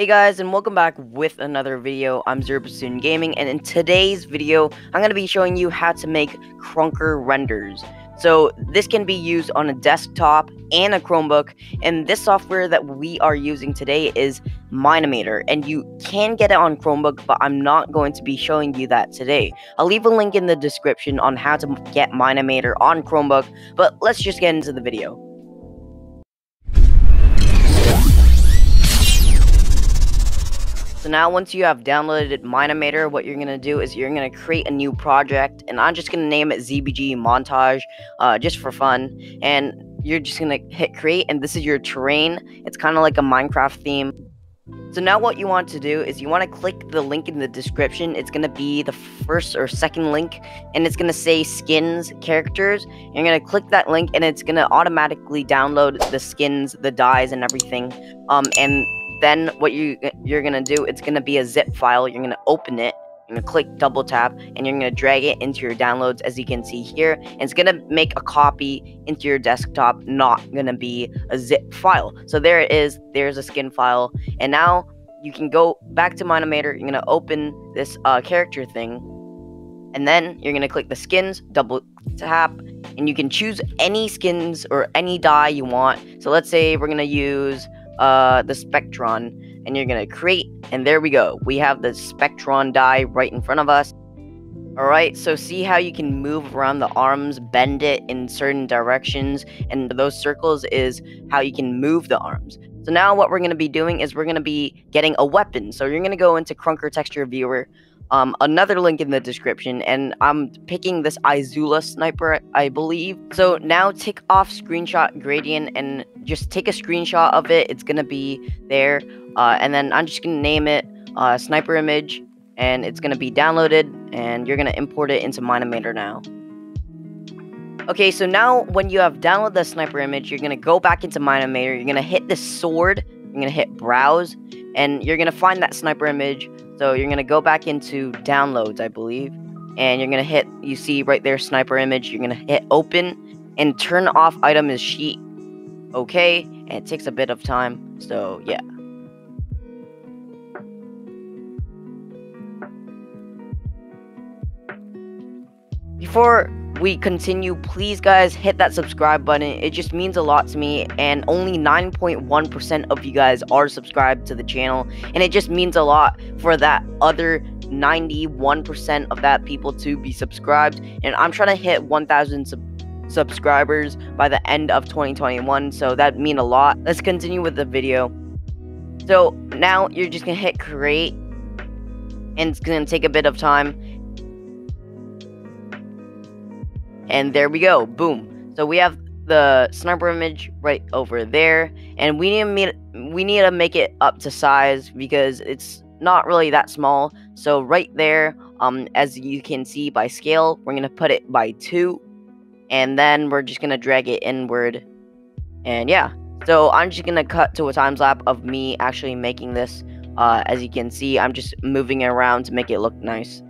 Hey guys, and welcome back with another video. I'm ZeroBasoon Gaming, and in today's video, I'm going to be showing you how to make Krunker renders. So this can be used on a desktop and a Chromebook, and this software that we are using today is Mine-imator, and you can get it on Chromebook, but I'm not going to be showing you that today. I'll leave a link in the description on how to get Mine-imator on Chromebook, but let's just get into the video. Now once you have downloaded Mine-imator, what you're going to do is you're going to create a new project, and I'm just going to name it ZBG Montage, uh, just for fun, and you're just going to hit create, and this is your terrain. It's kind of like a Minecraft theme. So now what you want to do is you want to click the link in the description. It's going to be the first or second link and it's going to say skins characters. You're going to click that link and it's going to automatically download the skins, the dyes and everything. Um and then what you you're gonna do, it's gonna be a zip file. You're gonna open it. You're gonna click double tap, and you're gonna drag it into your downloads, as you can see here. And it's gonna make a copy into your desktop, not gonna be a zip file. So there it is. There's a skin file, and now you can go back to Mine-imator. You're gonna open this uh, character thing, and then you're gonna click the skins, double tap, and you can choose any skins or any dye you want. So let's say we're gonna use uh, the Spectron, and you're gonna create, and there we go. We have the Spectron dye right in front of us. Alright, so see how you can move around the arms, bend it in certain directions, and those circles is how you can move the arms. So now what we're going to be doing is we're going to be getting a weapon. So you're going to go into Krunker Texture Viewer, um, another link in the description, and I'm picking this Izula sniper, I believe. So now take off screenshot gradient and just take a screenshot of it. It's gonna be there, uh, and then I'm just gonna name it uh, sniper image, and it's gonna be downloaded, and you're gonna import it into Mine-imator now. Okay, so now when you have downloaded the sniper image, you're gonna go back into Mine-imator. You're gonna hit the sword. You're gonna hit browse, and you're gonna find that sniper image so you're gonna go back into downloads, I believe, and you're gonna hit. You see right there, sniper image. You're gonna hit open and turn off item is sheet. Okay, and it takes a bit of time. So yeah. Before we continue, please guys hit that subscribe button. It just means a lot to me and only 9.1% of you guys are subscribed to the channel and it just means a lot for that other 91% of that people to be subscribed and I'm trying to hit 1000 sub subscribers by the end of 2021 so that mean a lot. Let's continue with the video. So now you're just going to hit create and it's going to take a bit of time And there we go. Boom. So we have the sniper image right over there. And we need to we need to make it up to size because it's not really that small. So right there, um, as you can see by scale, we're going to put it by 2. And then we're just going to drag it inward. And yeah. So I'm just going to cut to a time lapse of me actually making this. Uh, as you can see, I'm just moving it around to make it look nice.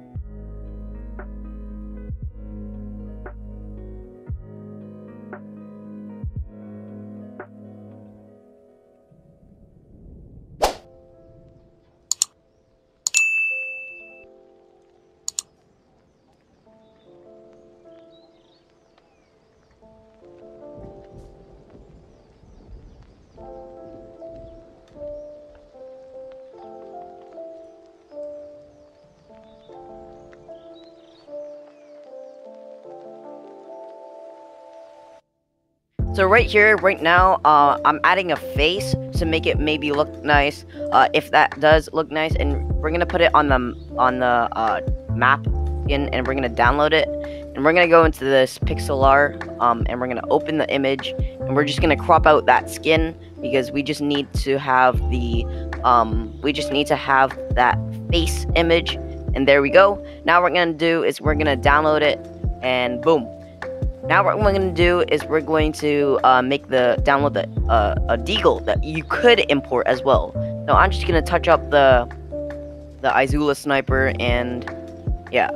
So right here, right now, uh, I'm adding a face to make it maybe look nice. Uh, if that does look nice, and we're gonna put it on the on the uh, map again, and we're gonna download it, and we're gonna go into this pixlr, um, and we're gonna open the image, and we're just gonna crop out that skin because we just need to have the um, we just need to have that face image, and there we go. Now what we're gonna do is we're gonna download it, and boom now what we're going to do is we're going to uh, make the download the uh, a deagle that you could import as well. So I'm just going to touch up the the Izula sniper and yeah.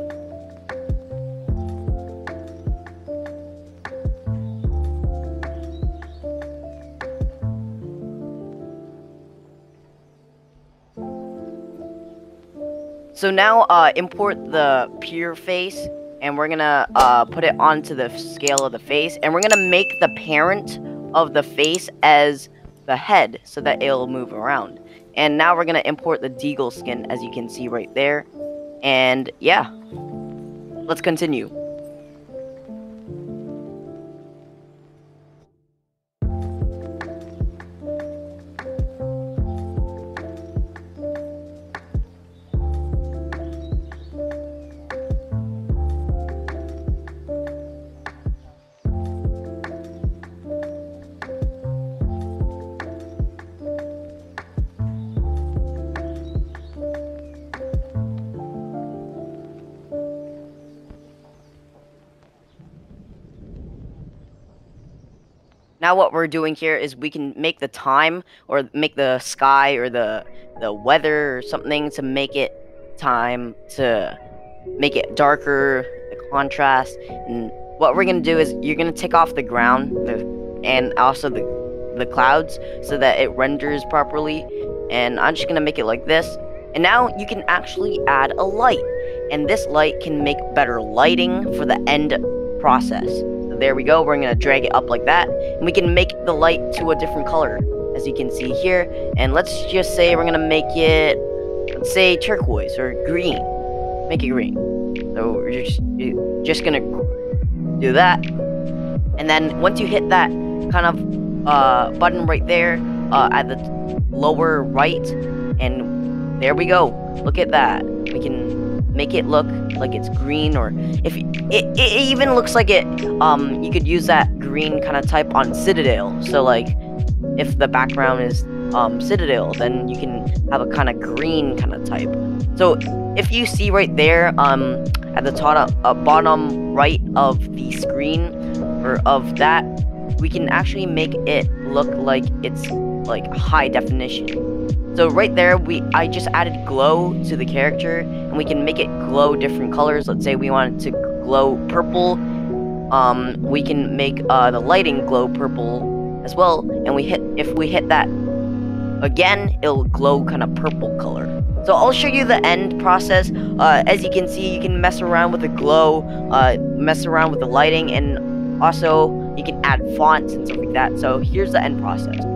So now uh, import the pure face and we're gonna uh, put it onto the scale of the face and we're gonna make the parent of the face as the head so that it'll move around. And now we're gonna import the deagle skin as you can see right there. And yeah, let's continue. Now what we're doing here is we can make the time or make the sky or the the weather or something to make it time to make it darker, the contrast. And what we're gonna do is you're gonna take off the ground the, and also the the clouds so that it renders properly. And I'm just gonna make it like this. And now you can actually add a light. And this light can make better lighting for the end process there we go. We're to drag it up like that. We can make the light to a different color, as you can see here. And let's just say we're to make it, let's say turquoise or green. Make it green. So we're just, just going to do that. And then once you hit that kind of uh, button right there uh, at the lower right, and there we go. Look at that. We can make it look like it's green or if it, it, even looks like it um you could use that green kind of type on citadel. So like if the background is um citadel then you can have a kind of green kind of type. So if you see right there um at the top uh, bottom right of the screen or of that we can actually make it look like it's like high definition so right there, we I just added glow to the character, and we can make it glow different colors. Let's say we want it to glow purple. Um, we can make uh, the lighting glow purple as well, and we hit if we hit that again, it'll glow kind of purple color. So I'll show you the end process. Uh, as you can see, you can mess around with the glow, uh, mess around with the lighting, and also you can add fonts and stuff like that. So here's the end process.